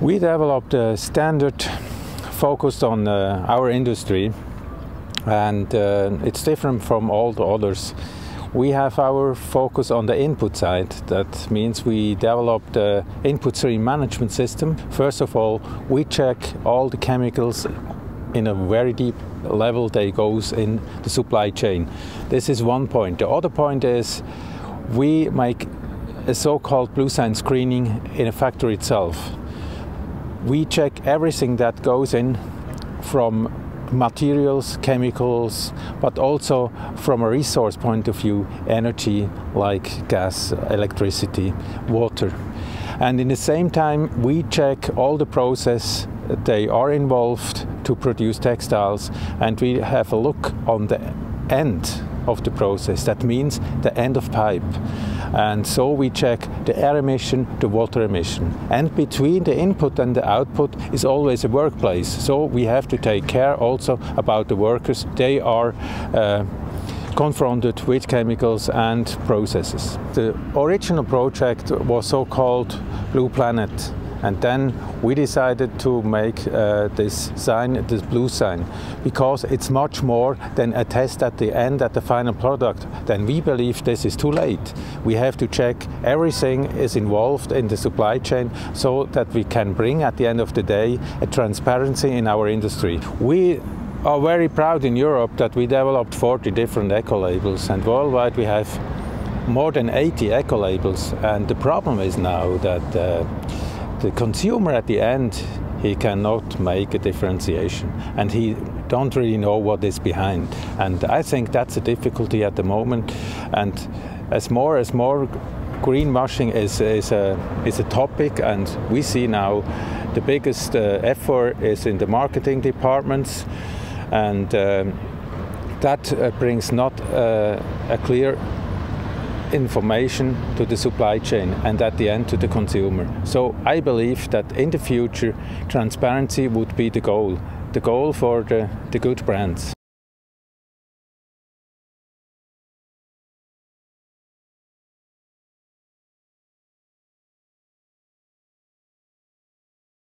We developed a standard focused on uh, our industry and uh, it's different from all the others. We have our focus on the input side. That means we developed the input stream management system. First of all, we check all the chemicals in a very deep level they goes in the supply chain. This is one point. The other point is we make a so-called bluesign screening in a factory itself. We check everything that goes in from materials, chemicals, but also from a resource point of view, energy like gas, electricity, water. And in the same time, we check all the process they are involved to produce textiles and we have a look on the end of the process. That means the end of pipe. And so we check the air emission, the water emission. And between the input and the output is always a workplace. So we have to take care also about the workers. They are uh, confronted with chemicals and processes. The original project was so-called Blue Planet and then we decided to make uh, this sign, this blue sign, because it's much more than a test at the end at the final product. Then we believe this is too late. We have to check everything is involved in the supply chain so that we can bring at the end of the day a transparency in our industry. We are very proud in Europe that we developed 40 different eco labels and worldwide we have more than 80 eco labels and the problem is now that uh, the consumer at the end he cannot make a differentiation and he don't really know what is behind. And i think that's a difficulty at the moment and as more as more greenwashing is, is, a, is a topic and we see now the biggest uh, effort is in the marketing departments and um, that uh, brings not uh, a clear information to the supply chain and at the end to the consumer. So I believe that in the future transparency would be the goal, the goal for the, the good brands.